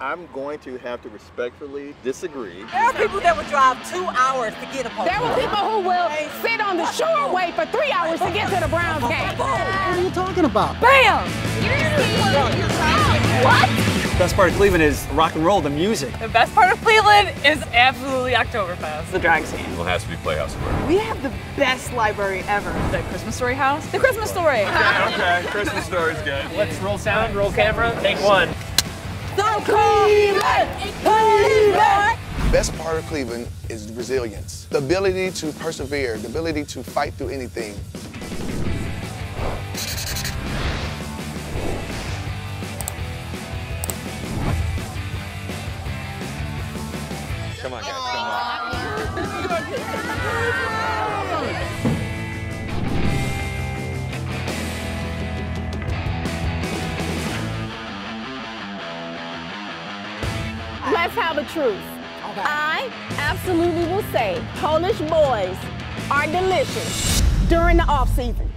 I'm going to have to respectfully disagree. There are people that would drive two hours to get a post. There were people who will sit on the shore wait for three hours to get to the Browns game. What are you talking about? Bam! What? Best part of Cleveland is rock and roll, the music. The best part of Cleveland is absolutely Oktoberfest. The drag scene. Well, it has to be Playhouse Square. We have the best library ever. The Christmas Story House. The Christmas Story. Okay, okay. Christmas story's good. Let's roll sound, roll camera, take one. Best part of Cleveland is resilience. The ability to persevere, the ability to fight through anything. Come on, guys, come on. Let's have a truth. I absolutely will say Polish boys are delicious during the off season.